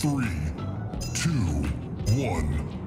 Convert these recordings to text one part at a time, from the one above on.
Three, two, one,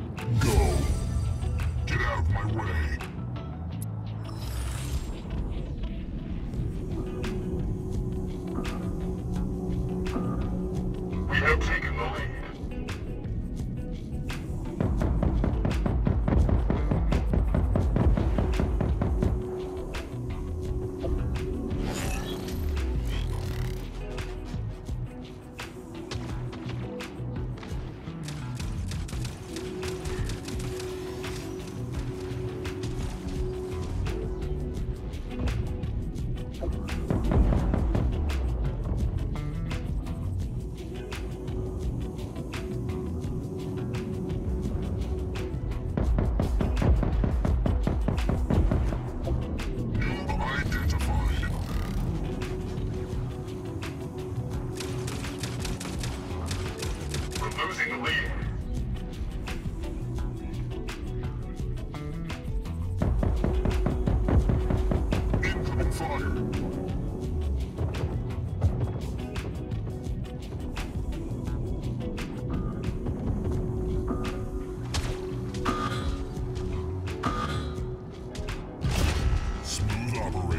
Discovery.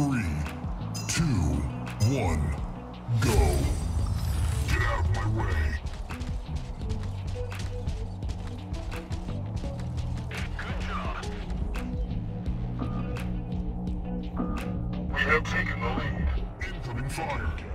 Three, two, one, go. Get out of my way. Good job. We have taken the lead. Incoming fire.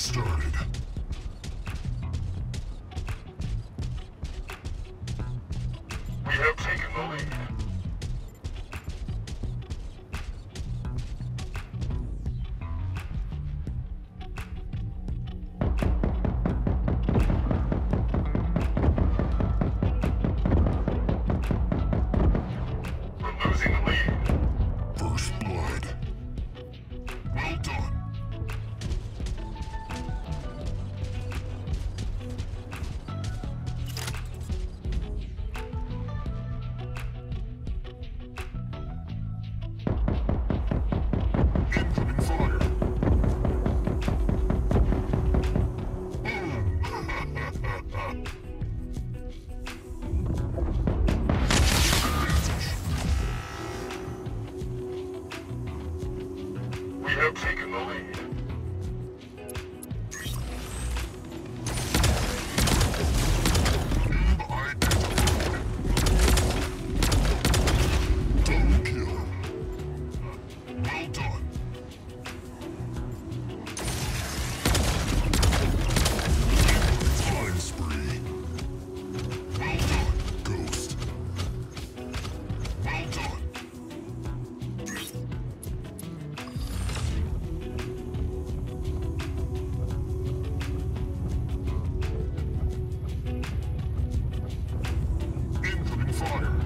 Started. Fire.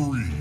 Three,